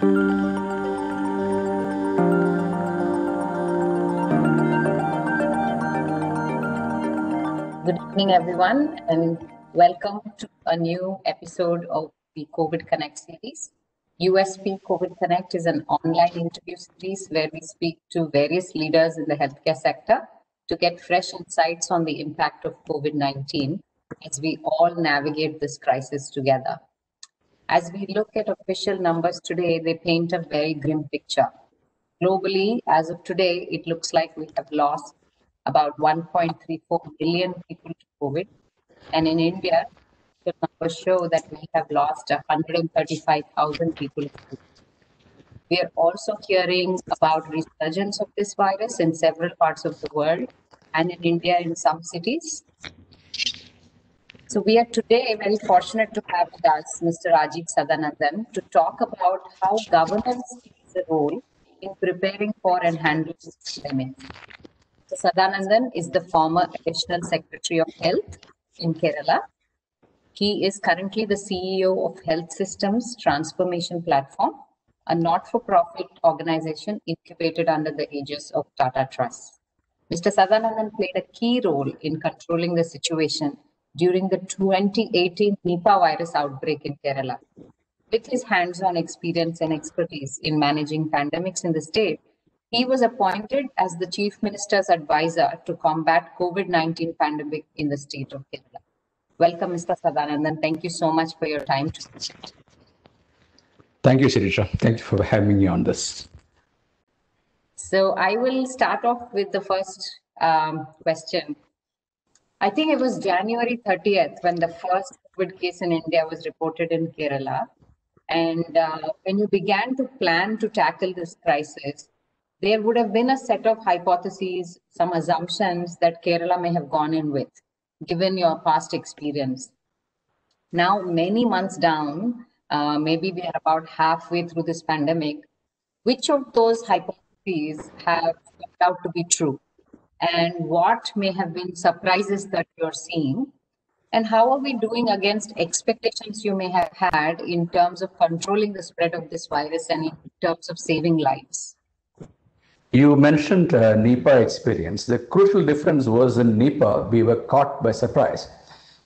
Good evening, everyone, and welcome to a new episode of the COVID Connect series. USP COVID Connect is an online interview series where we speak to various leaders in the healthcare sector to get fresh insights on the impact of COVID 19 as we all navigate this crisis together. As we look at official numbers today, they paint a very grim picture. Globally, as of today, it looks like we have lost about 1.34 million people to COVID. And in India, the numbers show that we have lost 135,000 people. We are also hearing about resurgence of this virus in several parts of the world and in India in some cities. So we are today very fortunate to have with us Mr. Rajeev Sadanandan to talk about how governance plays a role in preparing for and handling this pandemic. Sadanandan is the former Additional Secretary of Health in Kerala. He is currently the CEO of Health Systems Transformation Platform, a not-for-profit organization incubated under the aegis of Tata Trust. Mr. Sadanandan played a key role in controlling the situation during the 2018 Nipah virus outbreak in Kerala. With his hands-on experience and expertise in managing pandemics in the state, he was appointed as the Chief Minister's advisor to combat COVID-19 pandemic in the state of Kerala. Welcome, Mr. Sadanandan. Thank you so much for your time. Thank you, Sireesha. Thank you for having me on this. So I will start off with the first um, question. I think it was January 30th when the first COVID case in India was reported in Kerala. And uh, when you began to plan to tackle this crisis, there would have been a set of hypotheses, some assumptions that Kerala may have gone in with, given your past experience. Now, many months down, uh, maybe we are about halfway through this pandemic, which of those hypotheses have turned out to be true? And what may have been surprises that you're seeing? And how are we doing against expectations you may have had in terms of controlling the spread of this virus and in terms of saving lives? You mentioned uh, Nipah experience. The crucial difference was in Nipah, we were caught by surprise.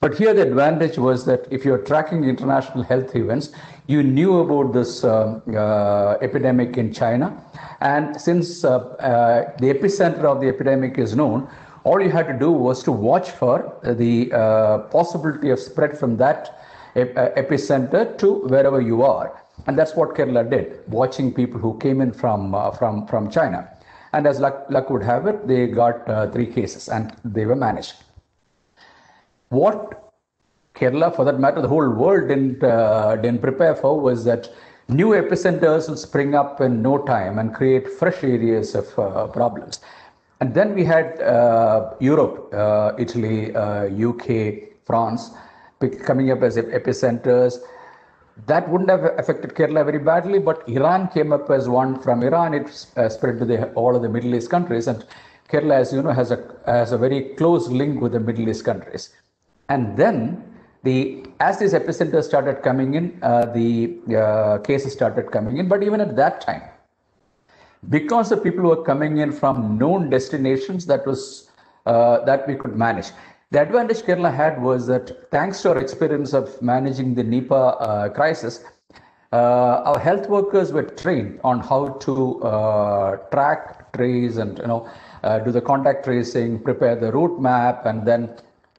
But here the advantage was that if you're tracking international health events, you knew about this uh, uh, epidemic in China. And since uh, uh, the epicenter of the epidemic is known, all you had to do was to watch for the uh, possibility of spread from that epicenter to wherever you are. And that's what Kerala did, watching people who came in from, from, from China. And as luck, luck would have it, they got uh, three cases and they were managed. What Kerala, for that matter, the whole world didn't, uh, didn't prepare for was that new epicenters will spring up in no time and create fresh areas of uh, problems. And then we had uh, Europe, uh, Italy, UK, uh, France coming up as epicenters that wouldn't have affected Kerala very badly, but Iran came up as one. From Iran, it uh, spread to the, all of the Middle East countries, and Kerala, as you know, has a has a very close link with the Middle East countries. And then the as these epicenters started coming in, uh, the uh, cases started coming in. But even at that time, because the people were coming in from known destinations, that was uh, that we could manage. The advantage Kerala had was that thanks to our experience of managing the Nipah uh, crisis, uh, our health workers were trained on how to uh, track, trace, and you know uh, do the contact tracing, prepare the route map, and then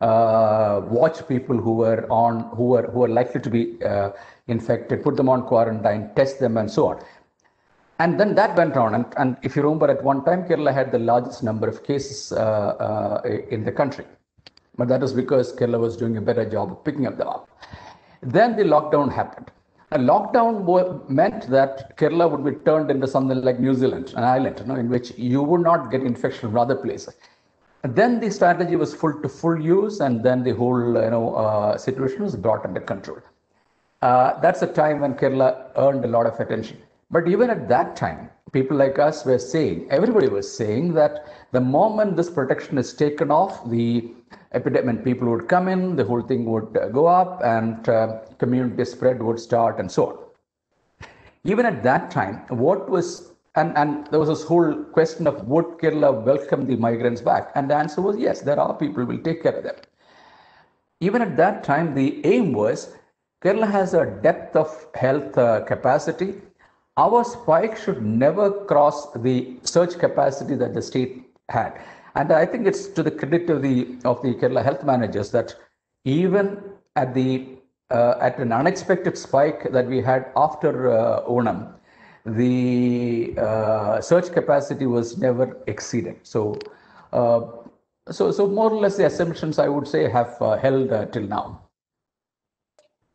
uh, watch people who were on who were who were likely to be uh, infected, put them on quarantine, test them, and so on. And then that went on. And, and if you remember, at one time, Kerala had the largest number of cases in the country. But that was because Kerala was doing a better job of picking up them up. Then the lockdown happened. A lockdown meant that Kerala would be turned into something like New Zealand, an island, you know, in which you would not get infection from other places. Then the strategy was full to full use, and then the whole you know uh, situation was brought under control. Uh, that's a time when Kerala earned a lot of attention. But even at that time, people like us were saying, everybody was saying that the moment this protection is taken off, the epidemic people would come in, the whole thing would uh, go up, and uh, community spread would start, and so on. even at that time, what was and, and there was this whole question of would Kerala welcome the migrants back? And the answer was yes, there are people will take care of them. Even at that time, the aim was Kerala has a depth of health uh, capacity. Our spike should never cross the surge capacity that the state had. And I think it's to the credit of the of the Kerala health managers that even at the uh, at an unexpected spike that we had after uh, Onam, the uh, surge capacity was never exceeded. So, uh, so, so more or less the assumptions I would say have uh, held uh, till now.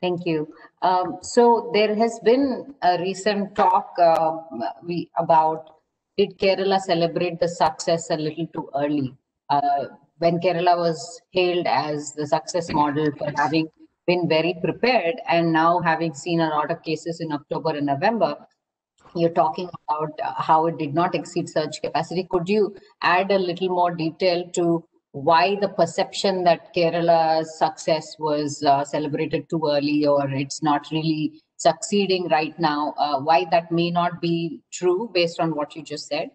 Thank you. Um, so there has been a recent talk uh, we about did Kerala celebrate the success a little too early? Uh, when Kerala was hailed as the success model for having been very prepared and now having seen a lot of cases in October and November, you're talking about uh, how it did not exceed surge capacity. Could you add a little more detail to why the perception that Kerala's success was uh, celebrated too early or it's not really succeeding right now, uh, why that may not be true based on what you just said?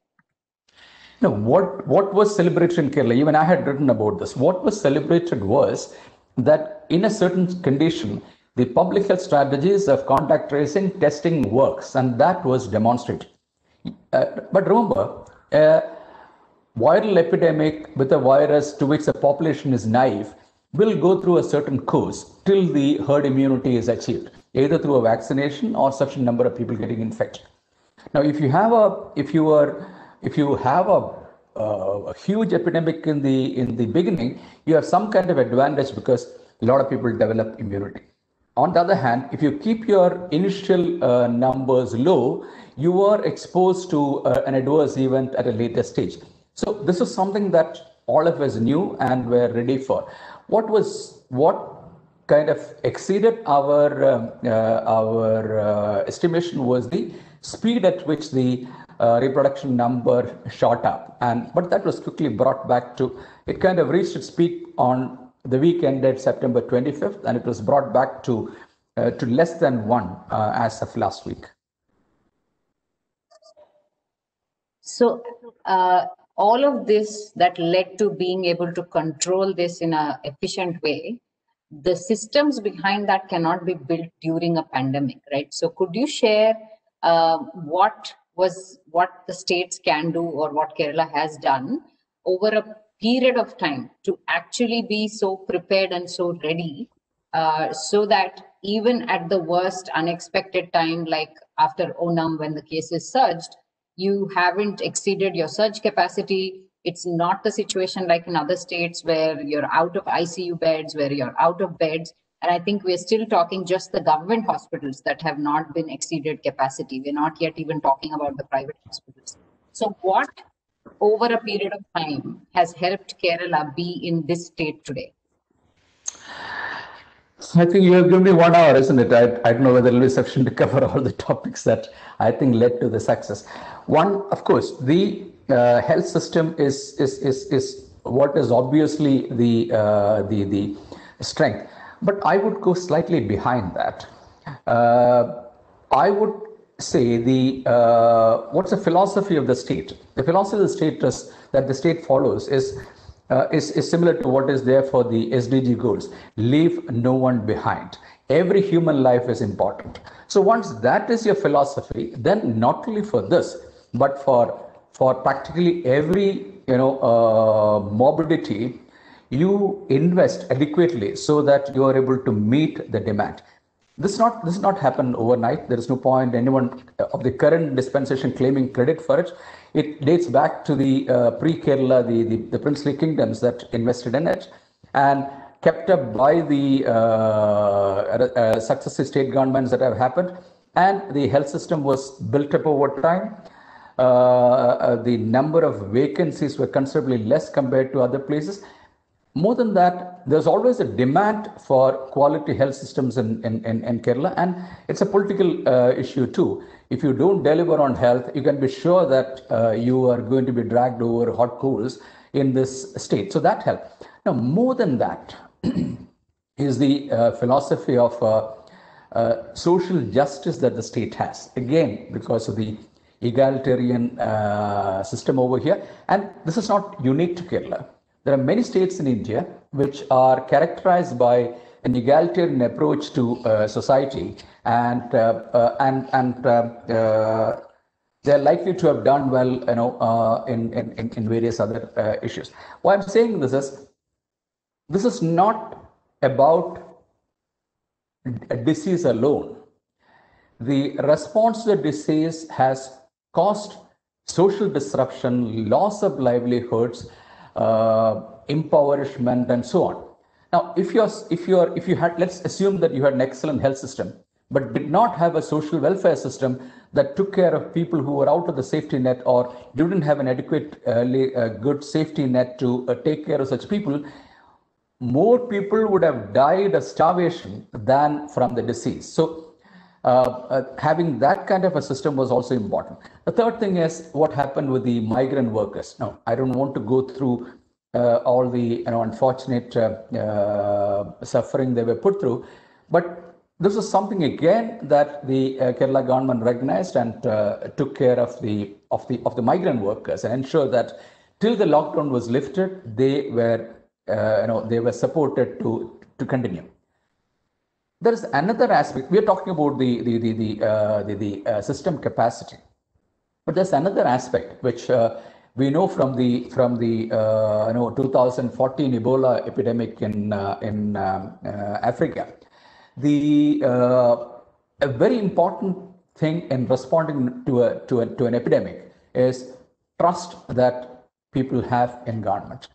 No, what, what was celebrated in Kerala, even I had written about this, what was celebrated was that in a certain condition, the public health strategies of contact tracing testing works, and that was demonstrated. Uh, but remember, a viral epidemic with a virus to which the population is naive will go through a certain course till the herd immunity is achieved, either through a vaccination or such a number of people getting infected. Now, if you have a, if you are, if you have a uh, a huge epidemic in the in the beginning, you have some kind of advantage because a lot of people develop immunity. On the other hand, if you keep your initial uh, numbers low, you are exposed to uh, an adverse event at a later stage. So this is something that all of us knew and were ready for. What was what kind of exceeded our um, uh, our uh, estimation was the speed at which the uh, reproduction number shot up and but that was quickly brought back to it kind of reached its peak on the week ended september 25th and it was brought back to uh, to less than one uh, as of last week. So uh, all of this that led to being able to control this in a efficient way the systems behind that cannot be built during a pandemic right? So could you share uh, what was what the states can do or what Kerala has done over a period of time to actually be so prepared and so ready uh, so that even at the worst unexpected time like after onam when the cases surged you haven't exceeded your surge capacity it's not the situation like in other states where you're out of icu beds where you're out of beds and I think we're still talking just the government hospitals that have not been exceeded capacity. We're not yet even talking about the private hospitals. So, what over a period of time has helped Kerala be in this state today? I think you have given me one hour, isn't it? I, I don't know whether it will be sufficient to cover all the topics that I think led to the success. One, of course, the uh, health system is, is, is, is what is obviously the, uh, the, the strength. But I would go slightly behind that. Uh, I would say the uh, what's the philosophy of the state? The philosophy of the state is, that the state follows is, uh, is is similar to what is there for the SDG goals. Leave no one behind. Every human life is important. So once that is your philosophy, then not only for this, but for for practically every you know uh, morbidity you invest adequately so that you are able to meet the demand. This not this not happen overnight. There is no point anyone of the current dispensation claiming credit for it. It dates back to the uh, pre-Kerala, the, the, the princely kingdoms that invested in it, and kept up by the uh, uh, successive state governments that have happened. And the health system was built up over time. Uh, uh, the number of vacancies were considerably less compared to other places more than that, there's always a demand for quality health systems in, in, in, in Kerala, and it's a political uh, issue too. If you don't deliver on health, you can be sure that uh, you are going to be dragged over hot coals in this state. So that helped. Now, more than that is the uh, philosophy of uh, uh, social justice that the state has. Again, because of the egalitarian uh, system over here. And this is not unique to Kerala. There are many states in India which are characterized by an egalitarian approach to uh, society and uh, uh, and and uh, they're likely to have done well you know in, in in various other issues. Why i'm saying this is this is not about a disease alone. The response to the disease has caused social disruption loss of livelihoods uh, impoverishment and so on now, if you're if you're if you had let's assume that you had an excellent health system, but did not have a social welfare system that took care of people who were out of the safety net or didn't have an adequate uh, good safety net to uh, take care of such people, more people would have died of starvation than from the disease. So having that kind of a system was also important. The third thing is what happened with the migrant workers. Now, I don't want to go through uh, all the you know, unfortunate uh, uh, suffering they were put through. But this is something again that the Kerala government recognized and took care of the of the of the migrant workers and ensured that till the lockdown was lifted, they were you know they were supported to to continue there is another aspect. We are talking about the the the the, uh, the, the uh, system capacity. But there's another aspect which uh, we know from the from the uh, you know 2014 Ebola epidemic in uh, in um, uh, Africa, the a very important thing in responding to a, to a, to an epidemic is trust that people have in government.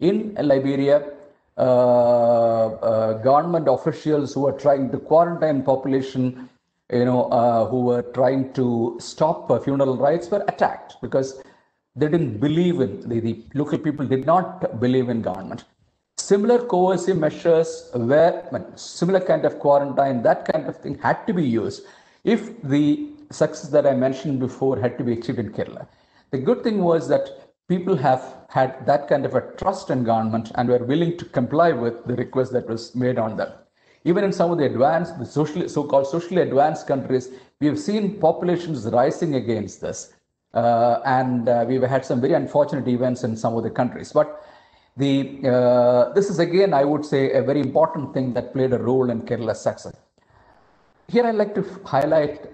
In Liberia, Uh, uh, government officials who are trying to quarantine population, you know, uh, who were trying to stop funeral rites were attacked because they didn't believe in, the, the local people did not believe in government. Similar coercive measures where, similar kind of quarantine, that kind of thing had to be used if the success that I mentioned before had to be achieved in Kerala. The good thing was that people have had that kind of a trust in government and were willing to comply with the request that was made on them. Even in some of the advanced, the socially, so-called socially advanced countries, we have seen populations rising against this. Uh, and uh, we've had some very unfortunate events in some of the countries. But the uh, this is again, I would say, a very important thing that played a role in Kerala's success. Here, I'd like to highlight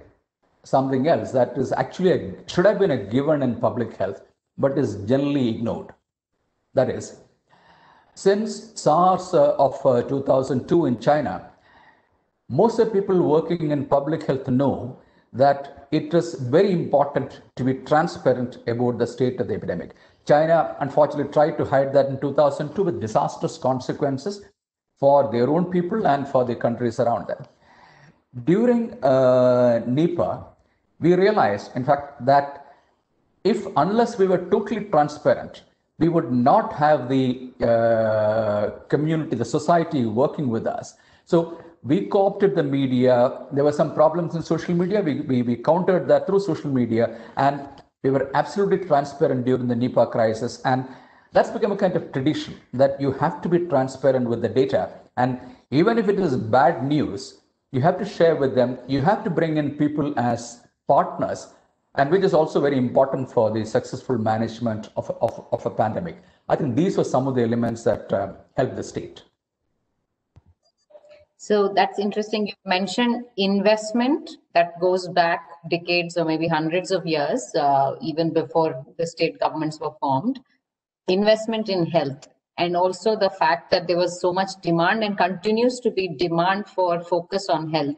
something else that is actually a, should have been a given in public health, but is generally ignored. That is, since SARS uh, of uh, 2002 in China, most of the people working in public health know that it is very important to be transparent about the state of the epidemic. China, unfortunately, tried to hide that in 2002 with disastrous consequences for their own people and for the countries around them. During uh, Nipah, we realized, in fact, that if unless we were totally transparent, we would not have the uh, community, the society working with us. So we co-opted the media. There were some problems in social media. We, we, we countered that through social media and we were absolutely transparent during the Nipah crisis. And that's become a kind of tradition that you have to be transparent with the data. And even if it is bad news, you have to share with them. You have to bring in people as partners, and which is also very important for the successful management of, of, of a pandemic. I think these were some of the elements that uh, helped the state. So that's interesting. You mentioned investment that goes back decades or maybe hundreds of years, uh, even before the state governments were formed. Investment in health, and also the fact that there was so much demand and continues to be demand for focus on health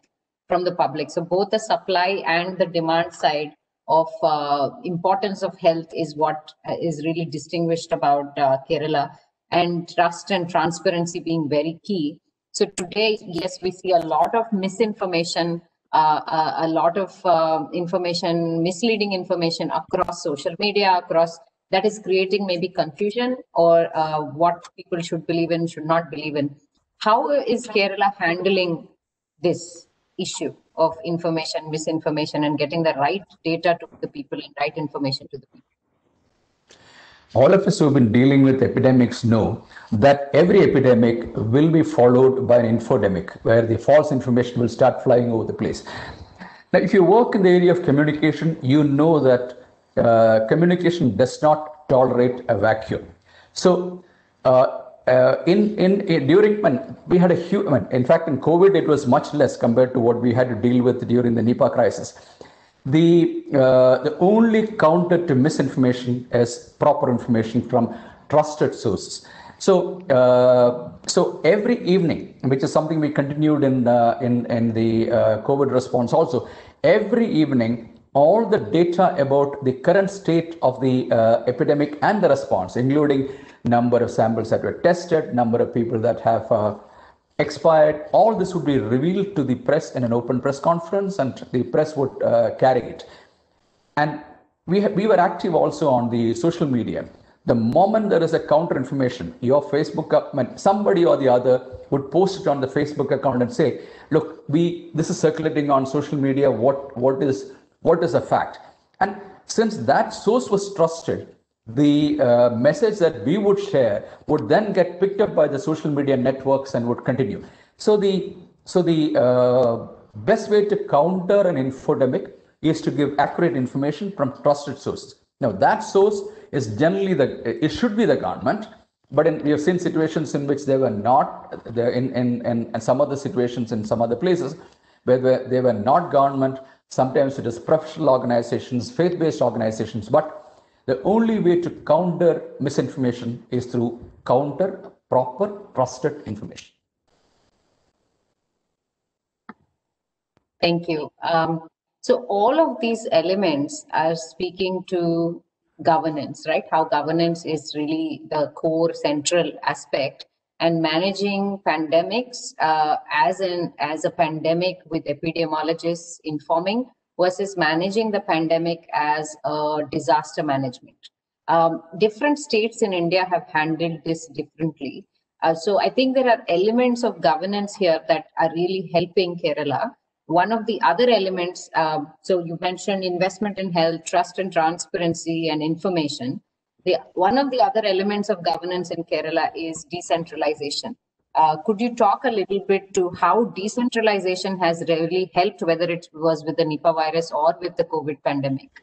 from the public. So both the supply and the demand side of uh, importance of health is what is really distinguished about uh, Kerala, and trust and transparency being very key so today, yes, we see a lot of misinformation, uh, uh, a lot of uh, information, misleading information across social media, across that is creating maybe confusion or uh, what people should believe in, should not believe in. How is Kerala handling this issue of information, misinformation, and getting the right data to the people and right information to the people? all of us who have been dealing with epidemics know that every epidemic will be followed by an infodemic, where the false information will start flying over the place. Now, if you work in the area of communication, you know that uh, communication does not tolerate a vacuum. So, uh, uh, in, in, in during when we had a huge, in fact, in COVID, it was much less compared to what we had to deal with during the Nipah crisis. The uh, the only counter to misinformation is proper information from trusted sources. So uh, so every evening which is something we continued in in in the uh, covid response also every evening all the data about the current state of the uh, epidemic and the response including number of samples that were tested number of people that have uh, expired. All this would be revealed to the press in an open press conference, and the press would uh, carry it. And we, we were active also on the social media. The moment there is a counter information, your Facebook account, somebody or the other would post it on the Facebook account and say, "Look, we this is circulating on social media. What what is what is a fact?" And since that source was trusted, the uh, message that we would share would then get picked up by the social media networks and would continue. So the so the uh, best way to counter an infodemic is to give accurate information from trusted sources. Now that source is generally the it should be the government, but in, we have seen situations in which they were not. In, in in some other situations in some other places where they were not government. Sometimes it is professional organizations, faith-based organizations, but the only way to counter misinformation is through counter proper trusted information. Thank you. Um, so all of these elements are speaking to governance, right? How governance is really the core central aspect and managing pandemics uh, as an as a pandemic with epidemiologists informing versus managing the pandemic as a disaster management. Um, different states in India have handled this differently. Uh, so I think there are elements of governance here that are really helping Kerala. One of the other elements, um, so you mentioned investment in health, trust and transparency and information. The, one of the other elements of governance in Kerala is decentralization. Uh, could you talk a little bit to how decentralization has really helped, whether it was with the Nipah virus or with the COVID pandemic?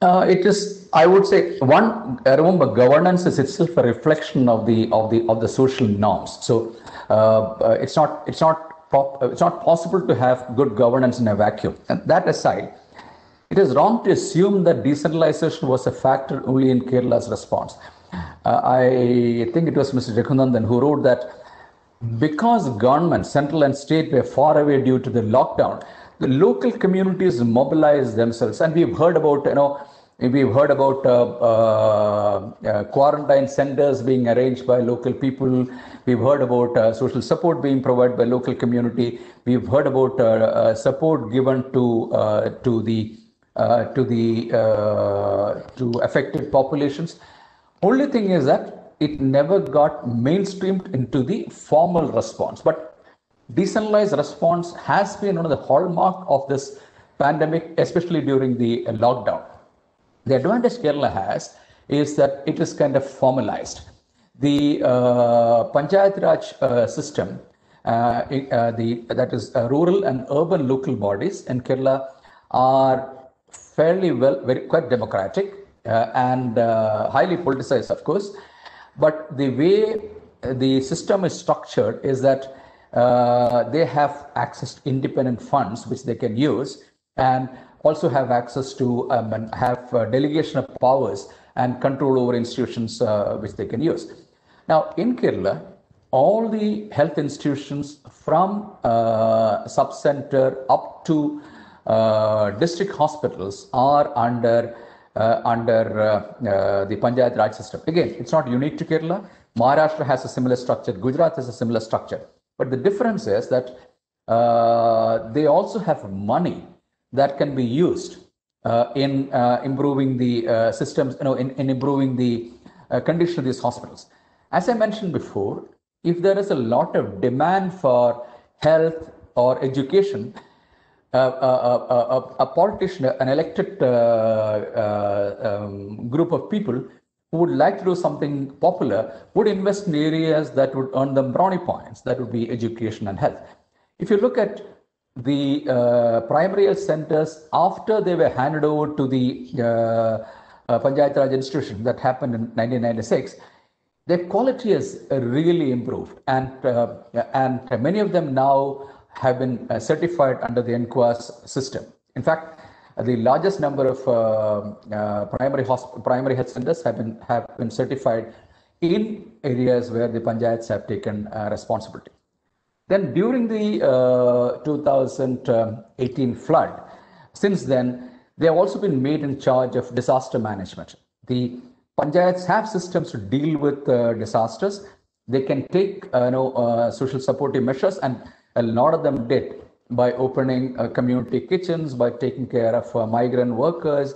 Uh, it is, I would say, one. Remember, governance is itself a reflection of the of the of the social norms. So uh, uh it's not it's not prop, it's not possible to have good governance in a vacuum. And that aside, it is wrong to assume that decentralization was a factor only in Kerala's response. Uh, I think it was Mr. Raghunandan who wrote that because government, central and state, were far away due to the lockdown, the local communities mobilized themselves. And we've heard about, you know, we've heard about uh, uh, uh quarantine centers being arranged by local people. We've heard about uh, social support being provided by local community. We've heard about uh, support given to to the to the to affected populations. Only thing is that it never got mainstreamed into the formal response. But decentralized response has been one of the hallmark of this pandemic, especially during the lockdown. The advantage Kerala has is that it is kind of formalized. The uh, Panchayat Raj uh, system, uh, uh the, that is uh, rural and urban local bodies in Kerala are fairly well, very quite democratic and uh, highly politicized, of course. But the way the system is structured is that uh, they have access to independent funds which they can use and also have access to um, and have uh, delegation of powers and control over institutions uh, which they can use. Now, in Kerala, all the health institutions from uh, sub-center up to district hospitals are under uh, under uh, uh, the Panchayat Raj system. Again, it's not unique to Kerala. Maharashtra has a similar structure. Gujarat has a similar structure. But the difference is that they also have money that can be used uh, in uh, improving the uh, systems, you know, in, in improving the condition of these hospitals. As I mentioned before, if there is a lot of demand for health or education, a, a, politician, an elected uh, uh, um, group of people who would like to do something popular would invest in areas that would earn them brownie points. That would be education and health. If you look at the uh, primary health centers after they were handed over to the uh, uh, Panchayat Raj institution that happened in 1996, their quality has really improved, and uh, and many of them now have been uh, certified under the NQAS system. In fact, the largest number of uh, uh, primary primary health centers have been have been certified in areas where the panchayats have taken uh, responsibility. Then during the uh, 2018 flood, since then they have also been made in charge of disaster management. The panchayats have systems to deal with uh, disasters. They can take you know social supportive measures and a lot of them did by opening uh, community kitchens, by taking care of uh, migrant workers,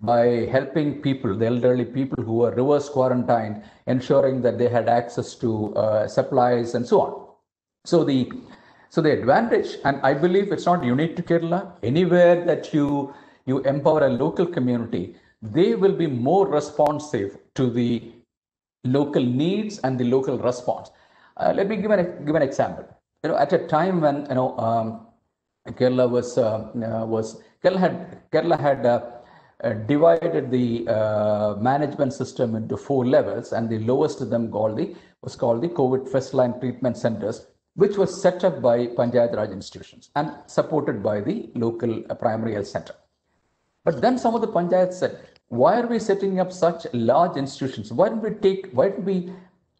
by helping people, the elderly people who were reverse quarantined, ensuring that they had access to uh, supplies and so on. So the so the advantage, and I believe it's not unique to Kerala. Anywhere that you you empower a local community, they will be more responsive to the local needs and the local response. Uh, let me give an give an example. You know, at a time when you know um, Kerala was uh, uh, was Kerala had Kerala had uh, divided the management system into four levels, and the lowest of them called the was called the COVID first line treatment centers, which was set up by Panchayat Raj institutions and supported by the local primary health center. But then some of the panchayats said, why are we setting up such large institutions? Why don't we take, why don't we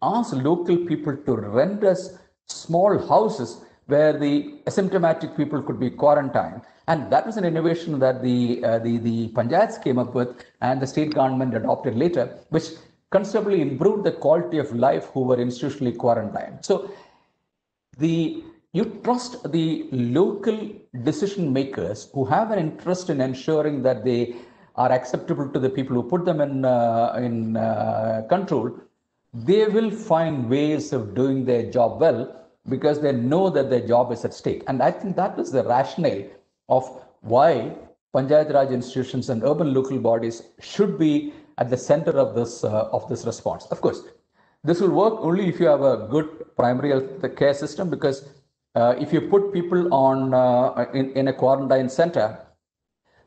ask local people to rent us small houses where the asymptomatic people could be quarantined. And that was an innovation that the, uh, the, the Panchayats came up with and the state government adopted later, which considerably improved the quality of life who were institutionally quarantined. So the you trust the local decision makers who have an interest in ensuring that they are acceptable to the people who put them in, uh, in uh, control, they will find ways of doing their job well because they know that their job is at stake. And I think that is the rationale of why Panchayat Raj institutions and urban local bodies should be at the center of this uh, of this response. Of course, this will work only if you have a good primary health care system because uh, if you put people on uh, in, in a quarantine center,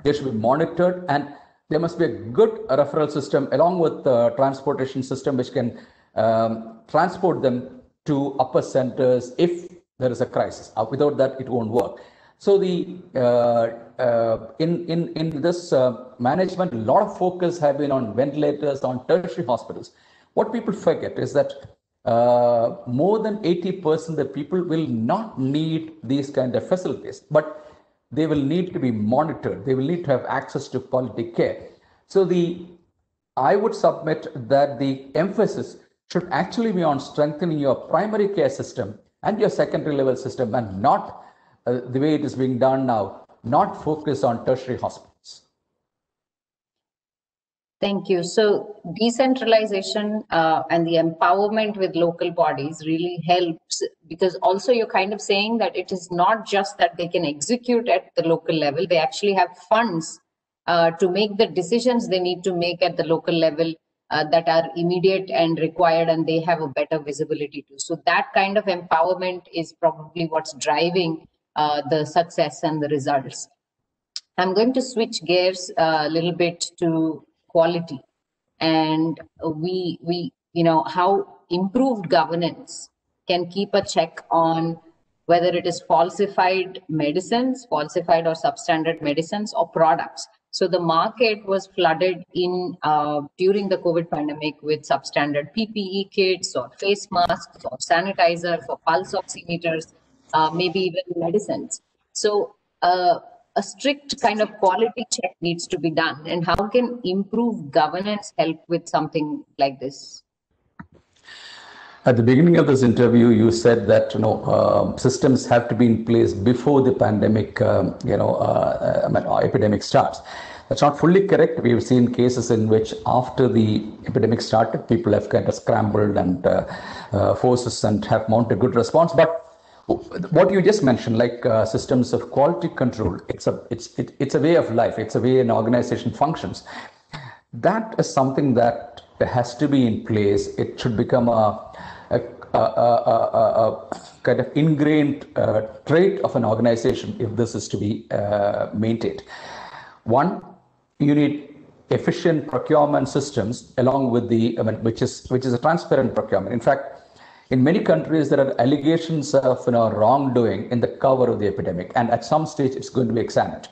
they should be monitored and there must be a good referral system along with the transportation system which can um, transport them to upper centers if there is a crisis. Uh, without that, it won't work. So the uh, uh, in in in this uh, management, a lot of focus have been on ventilators, on tertiary hospitals. What people forget is that uh, more than 80% of people will not need these kind of facilities, but they will need to be monitored. They will need to have access to quality care. So the I would submit that the emphasis should actually be on strengthening your primary care system and your secondary level system and not uh, the way it is being done now, not focus on tertiary hospitals. Thank you. So decentralization uh, and the empowerment with local bodies really helps because also you're kind of saying that it is not just that they can execute at the local level, they actually have funds uh, to make the decisions they need to make at the local level uh, that are immediate and required and they have a better visibility to. So that kind of empowerment is probably what's driving uh, the success and the results. I'm going to switch gears a little bit to quality and we, we, you know, how improved governance can keep a check on whether it is falsified medicines, falsified or substandard medicines or products. So the market was flooded in uh, during the COVID pandemic with substandard PPE kits or face masks or sanitizer for pulse oximeters, uh, maybe even medicines. So uh, a strict kind of quality check needs to be done. And how can improved governance help with something like this? At the beginning of this interview, you said that you know uh, systems have to be in place before the pandemic, um, you know, uh, I mean, epidemic starts. That's not fully correct. We've seen cases in which after the epidemic started, people have kind of scrambled and uh, uh, forces and have mounted good response. But what you just mentioned, like uh, systems of quality control, it's a it's it, it's a way of life. It's a way an organization functions. That is something that has to be in place. It should become a kind of ingrained uh, trait of an organization if this is to be uh, maintained. One, you need efficient procurement systems along with the I mean, which is which is a transparent procurement. In fact in many countries, there are allegations of you know, wrongdoing in the cover of the epidemic, and at some stage, it's going to be examined.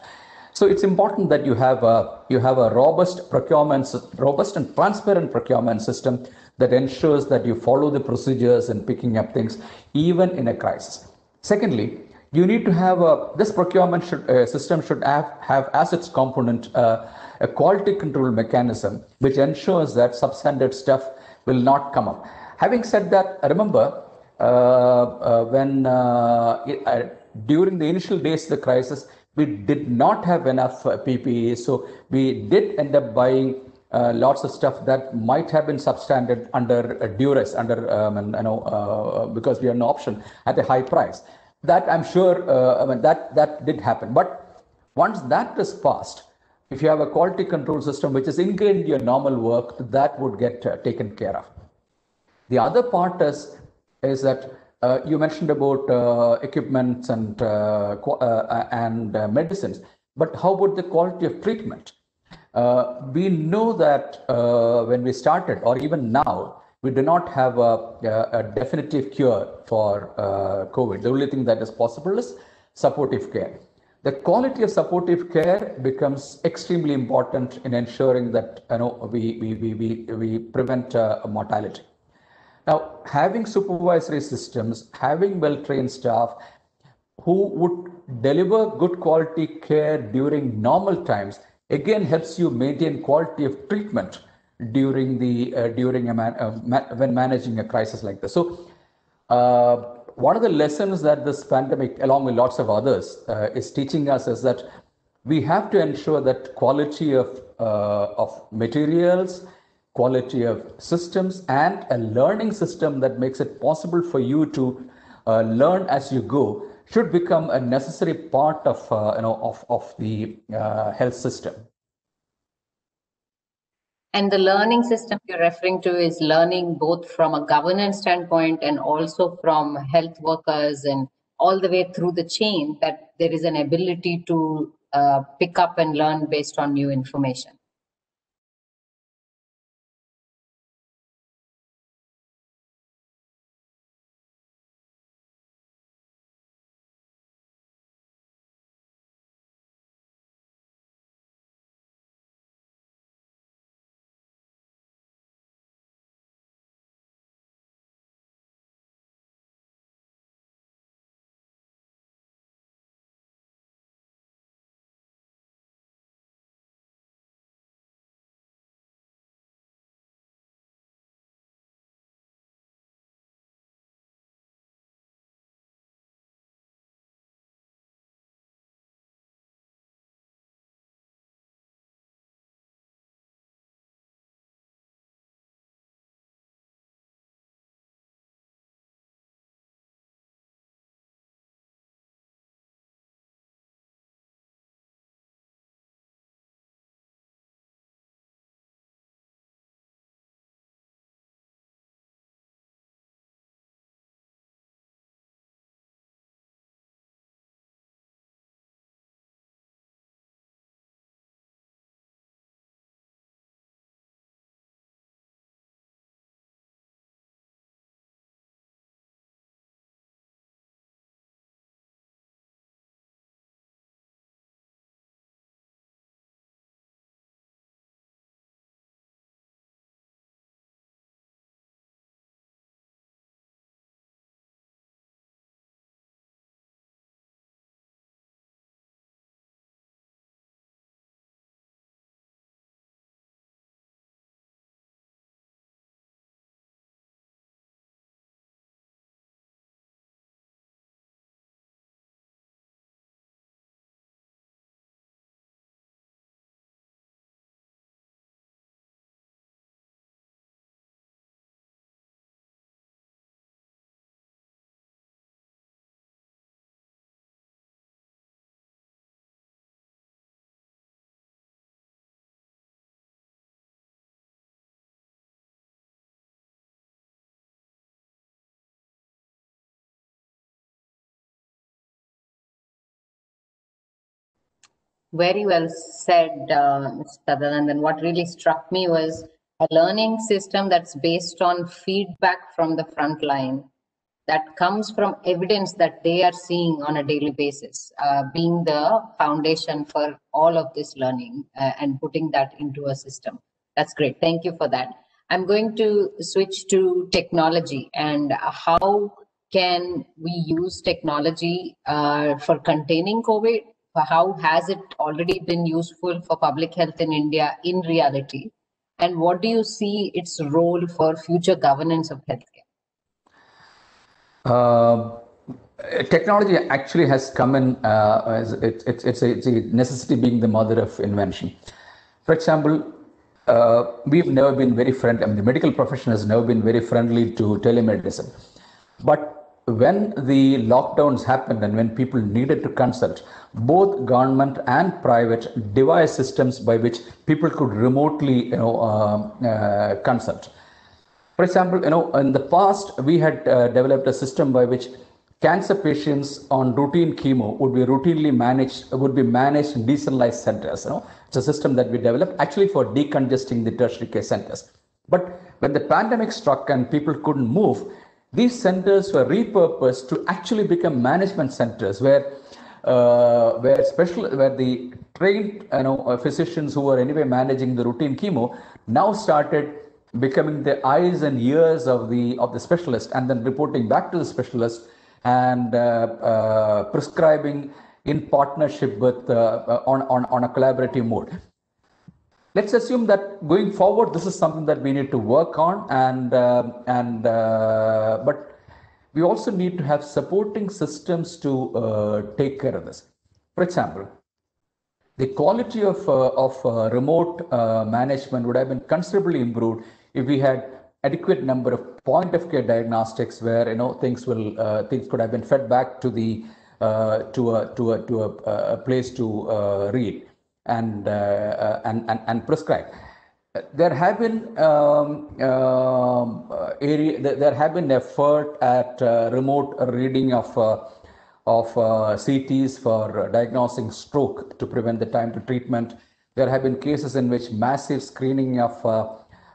So it's important that you have a you have a robust procurement, robust and transparent procurement system that ensures that you follow the procedures and picking up things even in a crisis. Secondly, you need to have a this procurement should, uh, system should have, have as its component uh, a quality control mechanism which ensures that substandard stuff will not come up. Having said that, remember uh, uh, when uh, during the initial days of the crisis, we did not have enough PPE, so we did end up buying uh, lots of stuff that might have been substandard under uh, duress, under um, and, you know, uh, because we had no option at a high price. That I'm sure, I mean, that that did happen. But once that is passed, if you have a quality control system which is ingrained in your normal work, that would get taken care of. The other part is, is that uh, you mentioned about uh, equipments and, uh, uh and uh, medicines, but how about the quality of treatment? Uh, we know that uh, when we started, or even now, we do not have a, a definitive cure for uh, COVID. The only thing that is possible is supportive care. The quality of supportive care becomes extremely important in ensuring that you know, we, we, we, we, we prevent uh, mortality. Now, having supervisory systems, having well trained staff who would deliver good quality care during normal times again helps you maintain quality of treatment during the uh, during a man, uh, ma- when managing a crisis like this. So, uh, one of the lessons that this pandemic, along with lots of others, uh, is teaching us is that we have to ensure that quality of uh, of materials quality of systems and a learning system that makes it possible for you to uh, learn as you go should become a necessary part of uh, you know of, of the uh, health system. And the learning system you're referring to is learning both from a governance standpoint and also from health workers and all the way through the chain that there is an ability to uh, pick up and learn based on new information Very well said, uh, Mr. Sadanandan. What really struck me was a learning system that's based on feedback from the front line that comes from evidence that they are seeing on a daily basis, uh, being the foundation for all of this learning uh, and putting that into a system. That's great. Thank you for that. I'm going to switch to technology and how can we use technology uh, for containing COVID? How has it already been useful for public health in India in reality? And what do you see its role for future governance of healthcare? Uh, technology actually has come in uh, as it, it, it's, a, it's, a, necessity being the mother of invention. For example, uh, we've never been very friendly, I mean, the medical profession has never been very friendly to telemedicine. But when the lockdowns happened and when people needed to consult, both government and private devised systems by which people could remotely you know, uh, uh, consult. For example, you know, in the past, we had uh, developed a system by which cancer patients on routine chemo would be routinely managed, would be managed in decentralized centers. You know, it's a system that we developed actually for decongesting the tertiary care centers. But when the pandemic struck and people couldn't move, these centers were repurposed to actually become management centers where uh, where special where the trained you know physicians who were anyway managing the routine chemo now started becoming the eyes and ears of the of the specialist and then reporting back to the specialist and uh, uh, prescribing in partnership with uh, on, on, on a collaborative mode let's assume that going forward this is something that we need to work on and uh, and uh, but we also need to have supporting systems to uh, take care of this. For example the quality of of remote management would have been considerably improved if we had adequate number of point of care diagnostics where you know things will uh, things could have been fed back to the uh, to a to a to a, a place to uh, read and, uh, uh, and and and prescribe there have been um, um, area there have been effort at remote reading of of CTs for diagnosing stroke to prevent the time to treatment. There have been cases in which massive screening of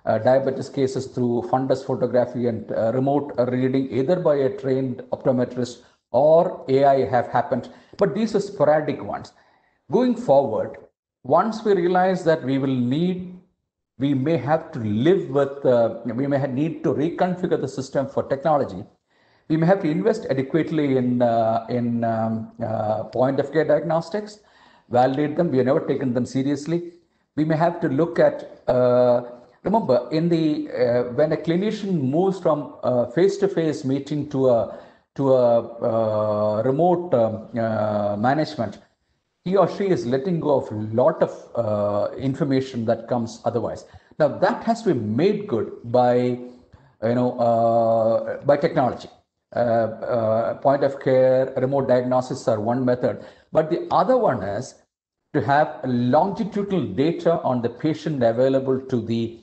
uh, diabetes cases through fundus photography and uh, remote reading either by a trained optometrist or AI have happened, but these are sporadic ones. Going forward, once we realize that we will need, we may have to live with, uh, we may need to reconfigure the system for technology. We may have to invest adequately in, uh, in um, uh, point of care diagnostics, validate them. We have never taken them seriously. We may have to look at uh, Remember, in the uh, when a clinician moves from face-to-face meeting to a to a uh, remote um, management, he or she is letting go of a lot of uh, information that comes otherwise. Now that has to be made good by you know uh, by technology. Uh, point of care, remote diagnosis are one method, but the other one is to have longitudinal data on the patient available to the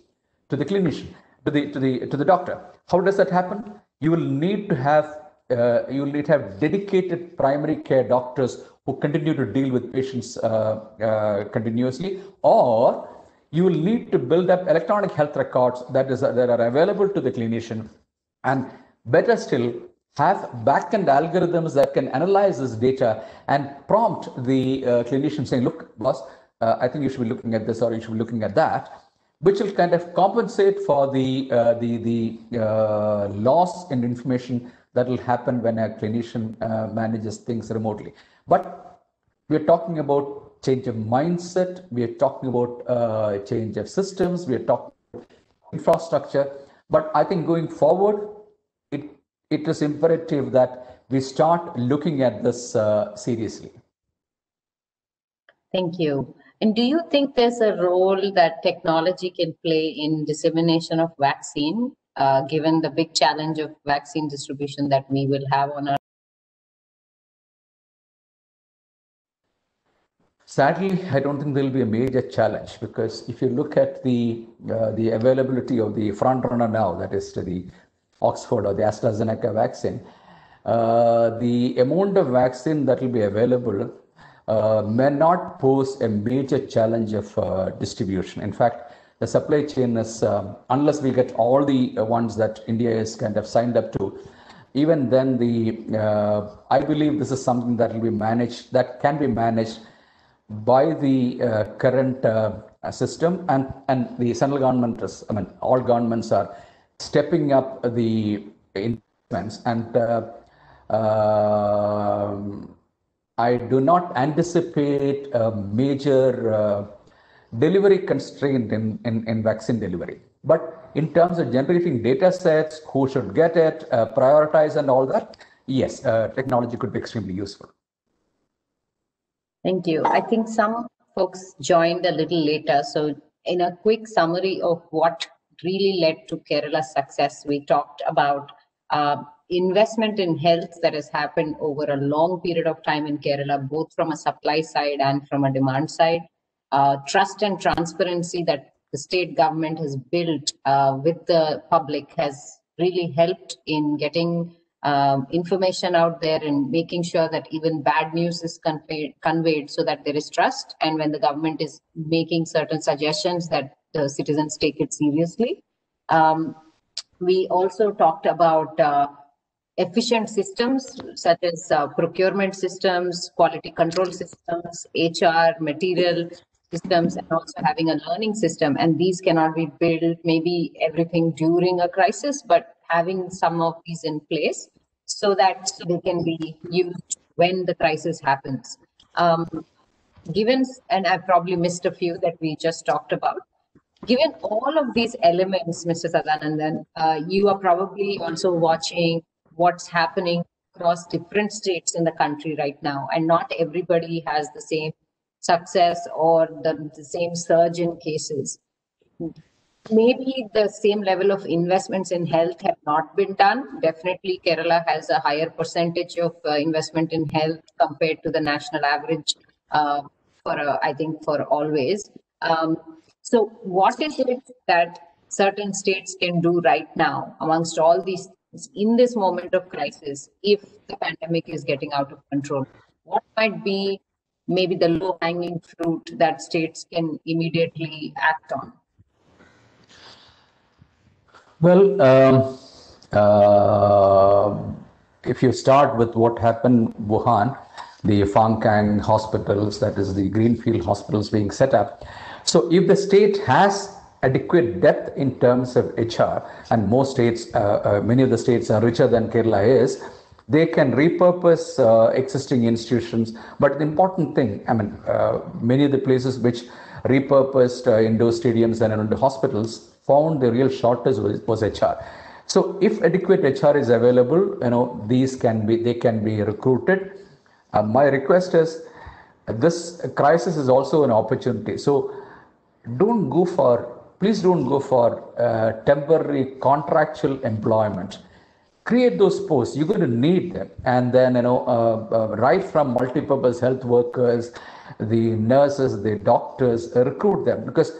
to the clinician, to the to the to the doctor. How does that happen? You will need to have uh, you will need to have dedicated primary care doctors who continue to deal with patients uh, uh, continuously, or you will need to build up electronic health records that is that are available to the clinician, and better still, have backend algorithms that can analyze this data and prompt the uh, clinician saying, "Look, boss, uh, I think you should be looking at this or you should be looking at that." which will kind of compensate for the uh, the the uh, loss in information that will happen when a clinician uh, manages things remotely. But we're talking about change of mindset. We are talking about uh, change of systems. We are talking infrastructure. But I think going forward, it it is imperative that we start looking at this uh, seriously. Thank you. And do you think there's a role that technology can play in dissemination of vaccine, uh, given the big challenge of vaccine distribution that we will have on our? Sadly, I don't think there will be a major challenge because if you look at the uh, the availability of the front runner now, that is to the Oxford or the AstraZeneca vaccine, uh, the amount of vaccine that will be available uh, may not pose a major challenge of uh, distribution. In fact, the supply chain is, um, unless we get all the uh, ones that India is kind of signed up to, even then the, uh, I believe this is something that will be managed, that can be managed by the uh, current uh, system and, and the central government is, I mean, all governments are stepping up the investments and um, I do not anticipate a major uh, delivery constraint in, in, in, vaccine delivery. But in terms of generating data sets, who should get it, uh, prioritize, and all that, yes, uh, technology could be extremely useful. Thank you. I think some folks joined a little later. So, in a quick summary of what really led to Kerala's success, we talked about uh, investment in health that has happened over a long period of time in Kerala, both from a supply side and from a demand side. Uh, trust and transparency that the state government has built uh, with the public has really helped in getting um, information out there and making sure that even bad news is conveyed, conveyed so that there is trust. And when the government is making certain suggestions, that the citizens take it seriously. Um, we also talked about uh, efficient systems such as uh, procurement systems, quality control systems, HR, material systems, and also having a learning system. And these cannot be built maybe everything during a crisis, but having some of these in place so that they can be used when the crisis happens. Um, given, and I probably missed a few that we just talked about, given all of these elements, Mr. Sadanandan, uh, you are probably also watching what's happening across different states in the country right now. And not everybody has the same success or the, the same surge in cases. Maybe the same level of investments in health have not been done. Definitely, Kerala has a higher percentage of uh, investment in health compared to the national average uh, for, uh, I think, for always. Um, so, what is it that certain states can do right now amongst all these in this moment of crisis if the pandemic is getting out of control? What might be maybe the low hanging fruit that states can immediately act on? Well, um, uh, if you start with what happened in Wuhan, the Fangcang hospitals, that is the Greenfield hospitals being set up. So if the state has adequate depth in terms of HR, and most states, uh, uh, many of the states are richer than Kerala is, they can repurpose uh, existing institutions. But the important thing, I mean, uh, many of the places which repurposed uh, indoor stadiums and indoor hospitals found the real shortage was, was HR. So if adequate HR is available, you know, these can be, they can be recruited. Uh, my request is this crisis is also an opportunity. So don't go for please don't go for uh, temporary contractual employment create those posts. You're going to need them. And then you know uh, uh, right from multi-purpose health workers the nurses the doctors uh, recruit them. Because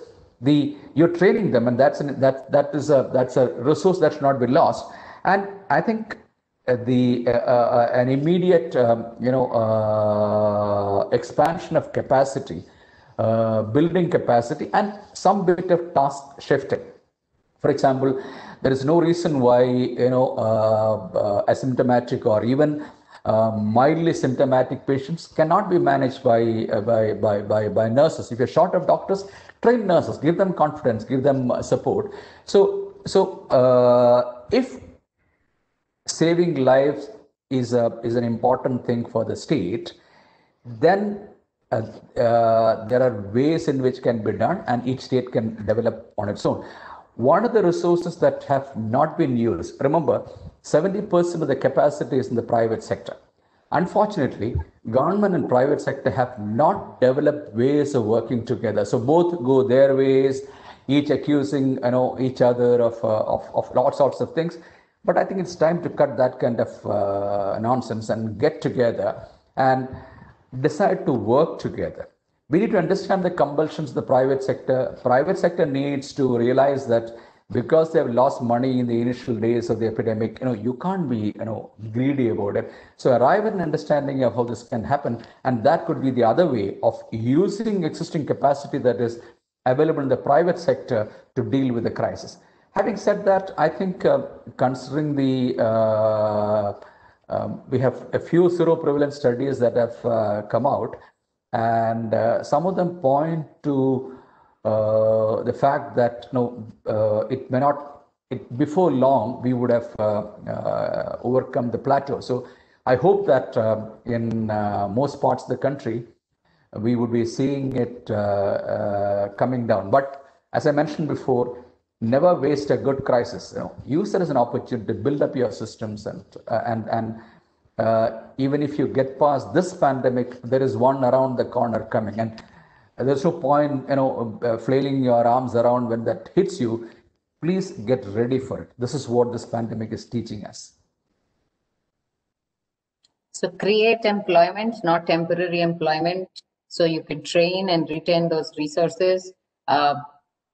the you're training them and that's an, that that is a that's a resource that should not be lost. And i think uh, the uh, an immediate um, you know uh, expansion of capacity uh, building capacity and some bit of task shifting. For example, there is no reason why you know uh, uh, asymptomatic or even uh, mildly symptomatic patients cannot be managed by, uh, by, by, by, by nurses. If you're short of doctors, train nurses, give them confidence, give them support. So, so if saving lives is, a, is an important thing for the state, then uh, uh, there are ways in which can be done and each state can develop on its own one are the resources that have not been used remember 70% of the capacity is in the private sector. Unfortunately government and private sector have not developed ways of working together. So both go their ways each accusing you know each other of uh, of, of lots sorts of things. But i think it's time to cut that kind of uh, nonsense and get together and decide to work together. We need to understand the compulsions of the private sector. Private sector needs to realize that because they've lost money in the initial days of the epidemic, you know, you can't be, you know, greedy about it. So arrive at an understanding of how this can happen. And that could be the other way of using existing capacity that is available in the private sector to deal with the crisis. Having said that, I think uh, considering the uh, um, we have a few seroprevalence studies that have uh, come out, and uh, some of them point to uh, the fact that you know, uh, it may not, it, before long, we would have uh, overcome the plateau. So I hope that um, in most parts of the country, we would be seeing it coming down. But as I mentioned before, never waste a good crisis. You know, use it as an opportunity to build up your systems and uh, and and uh, even if you get past this pandemic, there is one around the corner coming, and there's no point, you know, uh, flailing your arms around when that hits you. Please get ready for it. This is what this pandemic is teaching us. So create employment, not temporary employment. So you can train and retain those resources. Uh,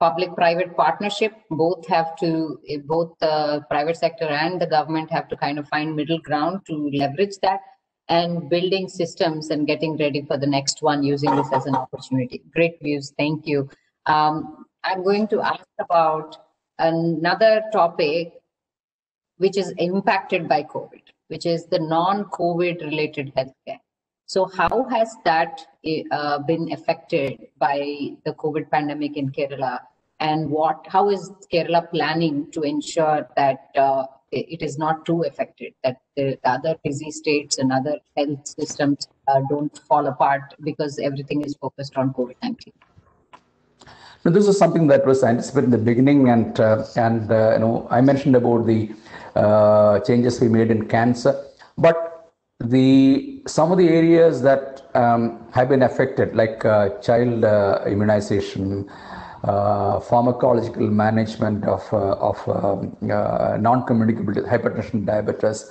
public-private partnership, both have to, both the private sector and the government have to kind of find middle ground to leverage that and building systems and getting ready for the next one using this as an opportunity. Great views. Thank you. Um, I'm going to ask about another topic which is impacted by COVID, which is the non-COVID related healthcare. So how has that uh, been affected by the COVID pandemic in Kerala? And what, how is Kerala planning to ensure that uh, it is not too affected, that the, the other busy states and other health systems uh, don't fall apart because everything is focused on COVID-19? Now, this is something that was anticipated in the beginning, and uh, and uh, you know I mentioned about the uh, changes we made in cancer, but the some of the areas that um, have been affected, like uh, child immunization, pharmacological management of, uh, of um, uh, non-communicable hypertension, diabetes,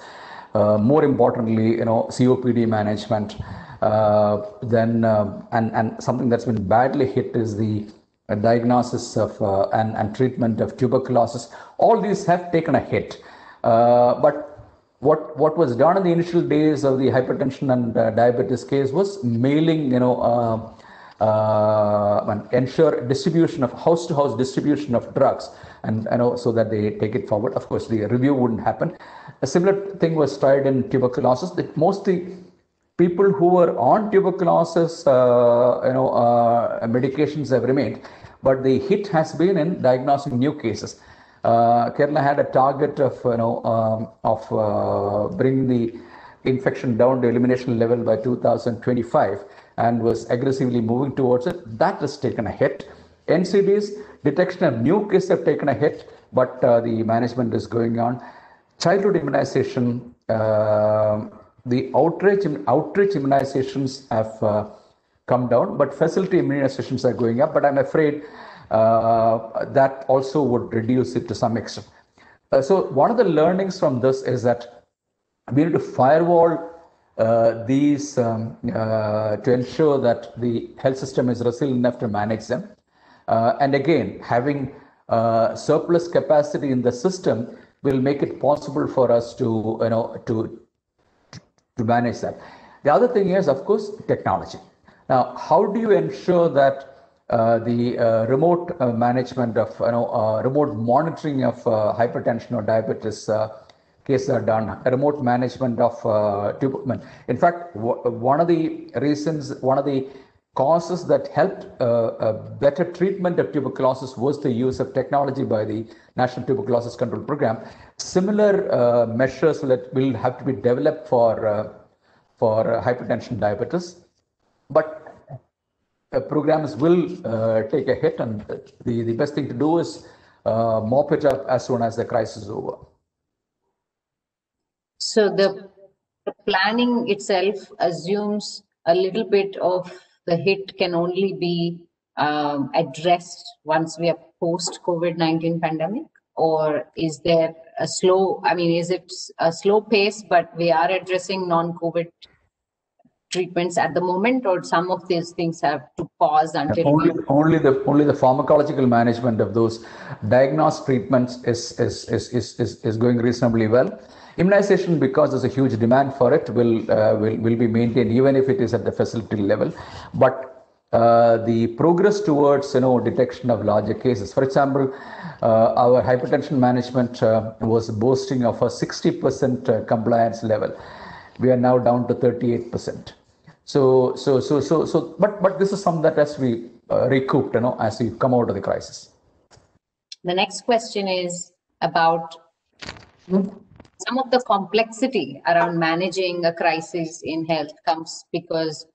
more importantly, you know, COPD management, then and, and something that's been badly hit is the diagnosis of and, and treatment of tuberculosis. All these have taken a hit. but what what was done in the initial days of the hypertension and uh, diabetes case was mailing you know uh, uh, ensure distribution of house to house distribution of drugs and you know so that they take it forward. Of course the review wouldn't happen. A similar thing was tried in tuberculosis. That mostly people who were on tuberculosis uh, you know uh, medications have remained but the hit has been in diagnosing new cases. Uh, Kerala had a target of you know um, of uh, bringing the infection down to elimination level by 2025 and was aggressively moving towards it. That has taken a hit. NCDs, detection of new cases have taken a hit, but uh, the management is going on. Childhood immunization, uh, the outreach, outreach immunizations have uh, come down, but facility immunizations are going up. But I'm afraid uh, that also would reduce it to some extent. Uh, so one of the learnings from this is that we need to firewall these um, uh, to ensure that the health system is resilient enough to manage them. Uh, and again, having uh, surplus capacity in the system will make it possible for us to, you know, to, to manage that. The other thing is, of course, technology. Now, how do you ensure that uh, the uh, remote management of, you know, remote monitoring of hypertension or diabetes cases are done, remote management of uh. In fact, one of the reasons, one of the causes that helped uh, better treatment of tuberculosis was the use of technology by the National Tuberculosis Control Program. Similar uh, measures will, will have to be developed for, uh, for hypertension diabetes. But programs will uh, take a hit, and the, the best thing to do is uh, mop it up as soon as the crisis is over. So the, the planning itself assumes a little bit of the hit can only be um, addressed once we are post COVID-19 pandemic or is there a slow, I mean, is it a slow pace, but we are addressing non-COVID treatments at the moment, or some of these things have to pause until only, only the only the pharmacological management of those diagnosed treatments is is, is, is, is, is going reasonably well. Immunization, because there's a huge demand for it, will uh, will will be maintained even if it is at the facility level. But uh, the progress towards you know detection of larger cases. For example, uh, our hypertension management uh, was boasting of a 60% uh, compliance level. We are now down to 38%. So so so so so. But but this is something that to be uh, recouped, you know, as we come out of the crisis. The next question is about some of the complexity around managing a crisis in health comes because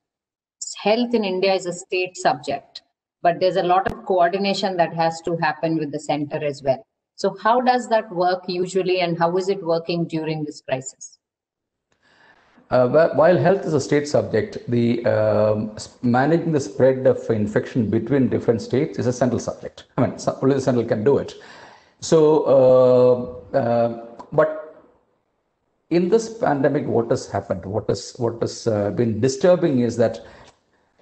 health in India is a state subject, but there's a lot of coordination that has to happen with the center as well. So, how does that work usually, and how is it working during this crisis? Uh, while health is a state subject, the um, managing the spread of infection between different states is a central subject. I mean, only the central can do it. So, uh, uh, but in this pandemic, what has happened? What has what has uh, been disturbing is that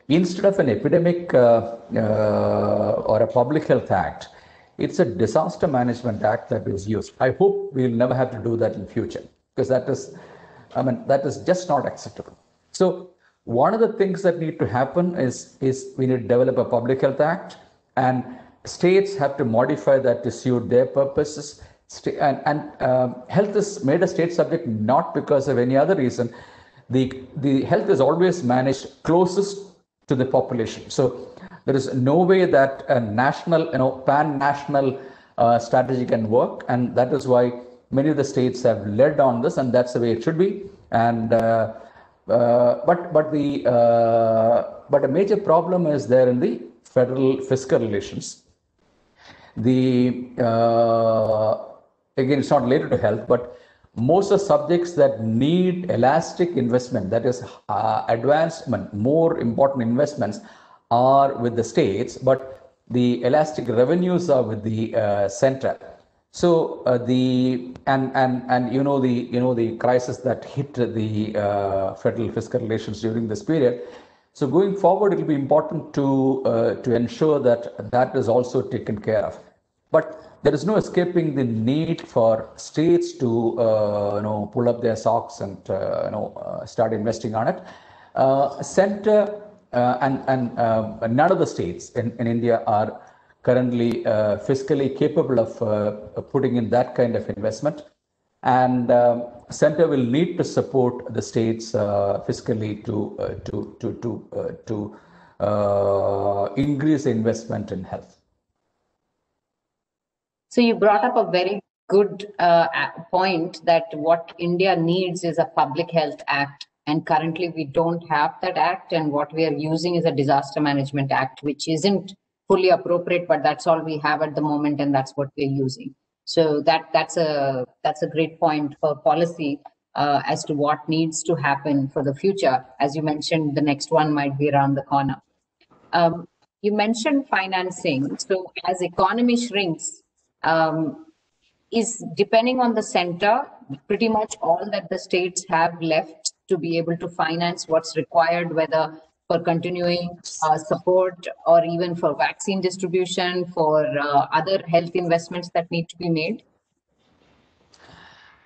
instead of an epidemic uh, uh, or a public health act, it's a disaster management act that is used. I hope we'll never have to do that in future because that is, I mean, that is just not acceptable. So one of the things that need to happen is is we need to develop a public health act and states have to modify that to suit their purposes and, and um, health is made a state subject not because of any other reason. The, the health is always managed closest to the population. So there is no way that a national, you know, pan-national uh, strategy can work, and that is why many of the states have led on this, and that's the way it should be. And uh, uh, but but the uh, but a major problem is there in the federal fiscal relations. The uh, again, it's not related to health, but most of the subjects that need elastic investment, that is uh, advancement, more important investments are with the states, but the elastic revenues are with the uh, center. So uh, the and and and you know the you know the crisis that hit the uh, federal fiscal relations during this period. So going forward, it will be important to uh, to ensure that that is also taken care of. But there is no escaping the need for states to uh, you know pull up their socks and uh, you know uh, start investing on it. Uh, center uh, and and uh, none of the states in, in India are currently fiscally capable of putting in that kind of investment, and um, center will need to support the states fiscally to to to to to increase investment in health. So you brought up a very good uh, point that what India needs is a public health act. And currently we don't have that act. And what we are using is a disaster management act, which isn't fully appropriate, but that's all we have at the moment. And that's what we're using. So that that's a that's a great point for policy uh, as to what needs to happen for the future. As you mentioned, the next one might be around the corner. Um, you mentioned financing. So as economy shrinks, um, is depending on the center, pretty much all that the states have left to be able to finance what's required, whether for continuing uh, support or even for vaccine distribution, for uh, other health investments that need to be made?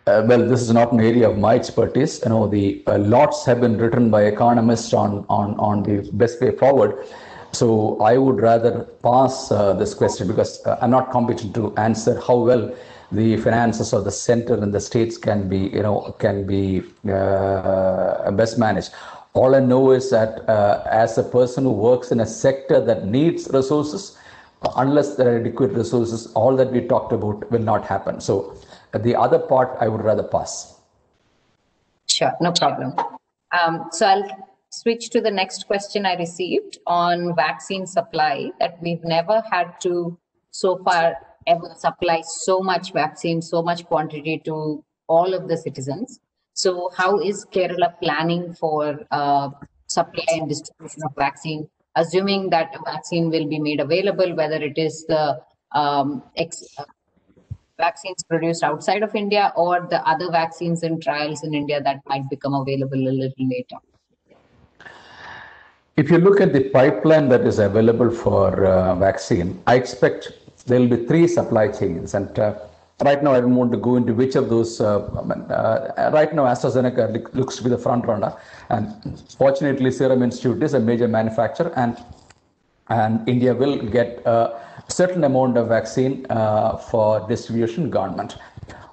Uh, well, this is not an area of my expertise. You know, the uh, lots have been written by economists on on on the best way forward. So I would rather pass uh, this question because uh, I'm not competent to answer how well the finances of the center and the states can be, you know, can be uh, best managed. All I know is that uh, as a person who works in a sector that needs resources, unless there are adequate resources, all that we talked about will not happen. So the other part, I would rather pass. Sure, no problem. Um, so I'll switch to the next question I received on vaccine supply that we've never had to so far ever supply so much vaccine, so much quantity to all of the citizens. So how is Kerala planning for uh, supply and distribution of vaccine, assuming that a vaccine will be made available, whether it is the um, uh, vaccines produced outside of India or the other vaccines and trials in India that might become available a little later? If you look at the pipeline that is available for uh, vaccine, I expect there will be three supply chains. And uh, right now, I don't want to go into which of those. Uh, uh right now, AstraZeneca looks to be the front runner. And fortunately, Serum Institute is a major manufacturer, and, and India will get a certain amount of vaccine uh, for distribution government.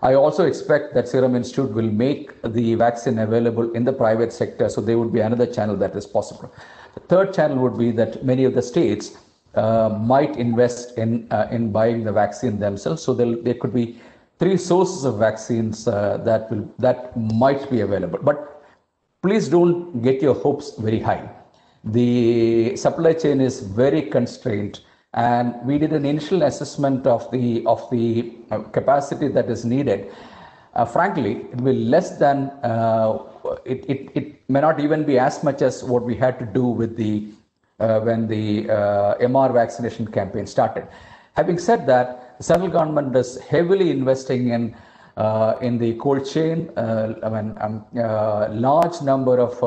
I also expect that Serum Institute will make the vaccine available in the private sector, so there would be another channel that is possible. The third channel would be that many of the states uh, might invest in uh, in buying the vaccine themselves. So there could be three sources of vaccines uh, that will that might be available. But please don't get your hopes very high. The supply chain is very constrained and we did an initial assessment of the of the uh, capacity that is needed. Uh, frankly, it will less than uh, it, it, it may not even be as much as what we had to do with the uh, when the uh, MR vaccination campaign started. Having said that, the central government is heavily investing in uh, in the cold chain. I mean, um, large number of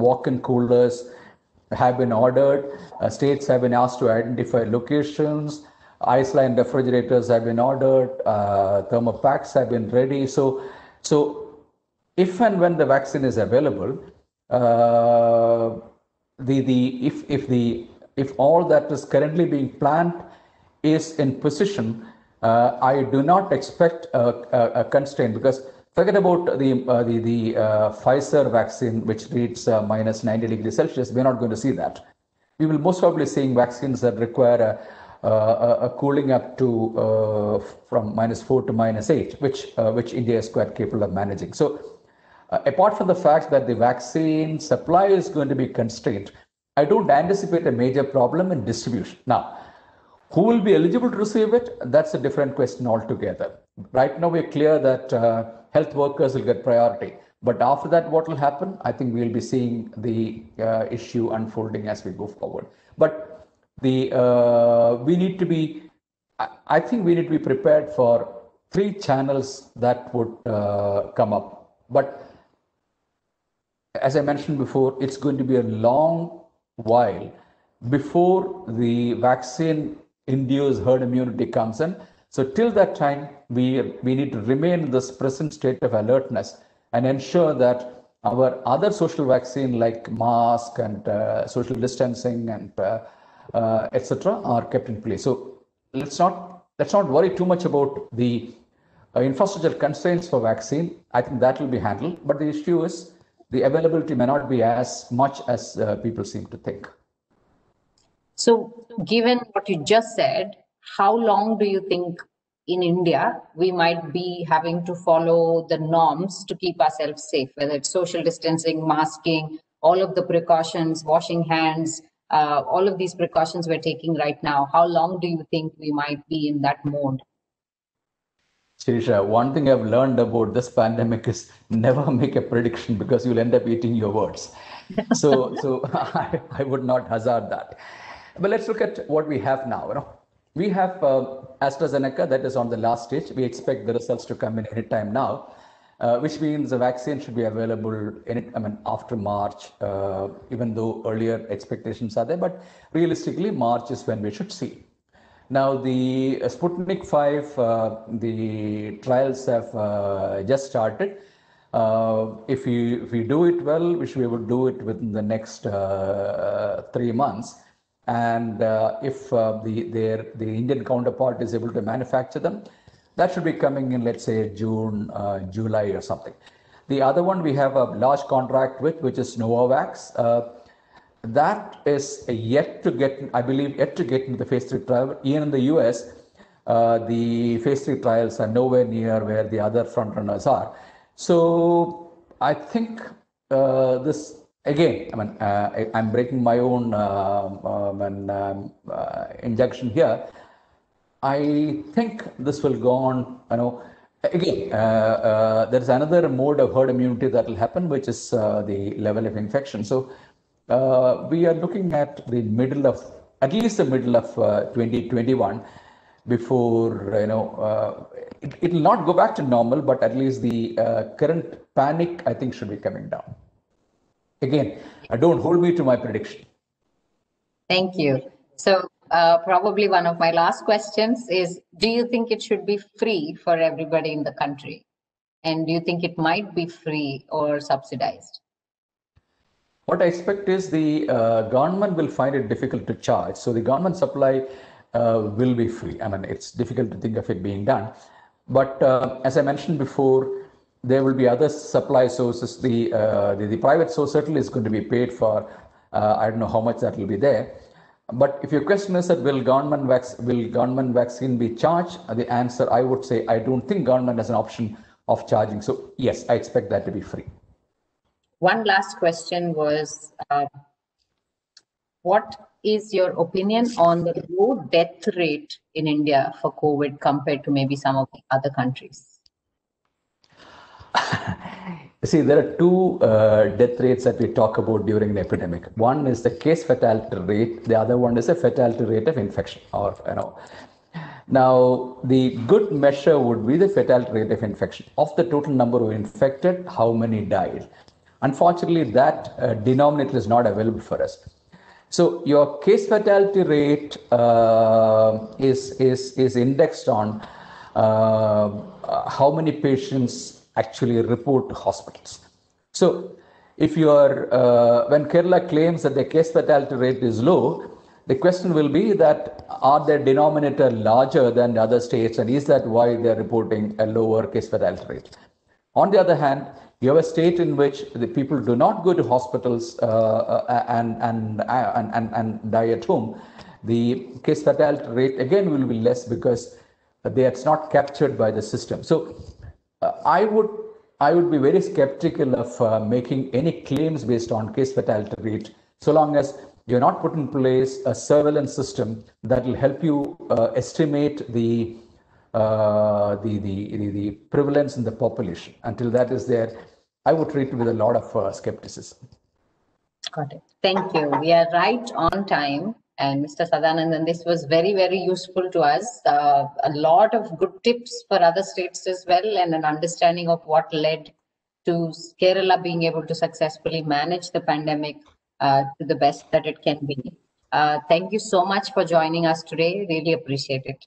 walk-in coolers have been ordered. Uh, states have been asked to identify locations. Ice line refrigerators have been ordered. Uh, thermopacks have been ready. So, so if and when the vaccine is available, uh, the the if if the if all that is currently being planned is in position, uh, I do not expect a, a, a constraint because Forget about the uh, the, the uh, Pfizer vaccine, which reads uh, minus 90 degrees Celsius. We're not going to see that. We will most probably seeing vaccines that require a, a, a cooling up to uh, from minus four to minus eight, which uh, which India is quite capable of managing. So, uh, apart from the fact that the vaccine supply is going to be constrained, I don't anticipate a major problem in distribution. Now, who will be eligible to receive it? That's a different question altogether. Right now, we're clear that health workers will get priority. But after that, what will happen? I think we'll be seeing the uh, issue unfolding as we go forward. But the uh, we need to be, I, think we need to be prepared for three channels that would uh, come up. But as I mentioned before, it's going to be a long while before the vaccine induced herd immunity comes in so till that time, we, we need to remain in this present state of alertness and ensure that our other social vaccine like mask and uh, social distancing and uh, uh, etc. are kept in place. So let's not let's not worry too much about the uh, infrastructure constraints for vaccine. I think that will be handled. But the issue is the availability may not be as much as uh, people seem to think. So, given what you just said, how long do you think in India we might be having to follow the norms to keep ourselves safe, whether it's social distancing, masking, all of the precautions, washing hands, uh, all of these precautions we're taking right now? How long do you think we might be in that mode? Sireesha, one thing I've learned about this pandemic is never make a prediction because you'll end up eating your words. so, so I, I would not hazard that. But let's look at what we have now. You know, we have uh, AstraZeneca that is on the last stage. We expect the results to come in any time now, uh, which means the vaccine should be available in I mean, after March, uh, even though earlier expectations are there. But realistically, March is when we should see. Now, the uh, Sputnik 5, uh, the trials have uh, just started. if, we, if we do it well, which we should be able to do it within the next three months and uh, if uh, the their the Indian counterpart is able to manufacture them, that should be coming in let's say June, uh, July or something. The other one we have a large contract with, which is Novavax. Uh, that is yet to get, I believe, yet to get into the phase three trial. Even in the US, uh, the phase three trials are nowhere near where the other frontrunners are. So I think uh, this again, I mean, uh, I, am breaking my own uh, um, um, uh, injunction here. I think this will go on, you know, again, uh, uh, there's another mode of herd immunity that will happen, which is uh, the level of infection. So we are looking at the middle of, at least the middle of 2021 before, you know, it, it will not go back to normal, but at least the current panic, I think, should be coming down. Again, don't hold me to my prediction. Thank you. So uh, probably one of my last questions is, do you think it should be free for everybody in the country? And do you think it might be free or subsidized? What I expect is the uh, government will find it difficult to charge. So the government supply uh, will be free. I mean, it's difficult to think of it being done. But uh, as I mentioned before, there will be other supply sources. The, uh, the, the, private source certainly is going to be paid for. Uh, I don't know how much that will be there. But if your question is that will government vac- will government vaccine be charged, the answer I would say I don't think government has an option of charging. So yes, I expect that to be free. One last question was, uh, what is your opinion on the low death rate in India for COVID compared to maybe some of the other countries? See, there are two uh, death rates that we talk about during an epidemic. One is the case fatality rate. The other one is the fatality rate of infection, or you know. Now, the good measure would be the fatality rate of infection. Of the total number of infected, how many died? Unfortunately, that uh, denominator is not available for us. So your case fatality rate uh, is, is, is indexed on uh, how many patients actually report to hospitals. So if you are, uh, when Kerala claims that the case fatality rate is low, the question will be that are their denominator larger than the other states and is that why they're reporting a lower case fatality rate? On the other hand, you have a state in which the people do not go to hospitals uh, uh and, and, and, and, and die at home. The case fatality rate again will be less because they, it's not captured by the system. So I would I would be very skeptical of uh, making any claims based on case fatality rate, so long as you're not put in place a surveillance system that will help you uh, estimate the, uh, the, the, the, the, prevalence in the population. Until that is there, I would treat it with a lot of uh, skepticism. Got it. Thank you. We are right on time and Mr. Sadanandan, this was very, very useful to us. Uh, a lot of good tips for other states as well, and an understanding of what led to Kerala being able to successfully manage the pandemic uh, to the best that it can be. Uh, thank you so much for joining us today. Really appreciate it.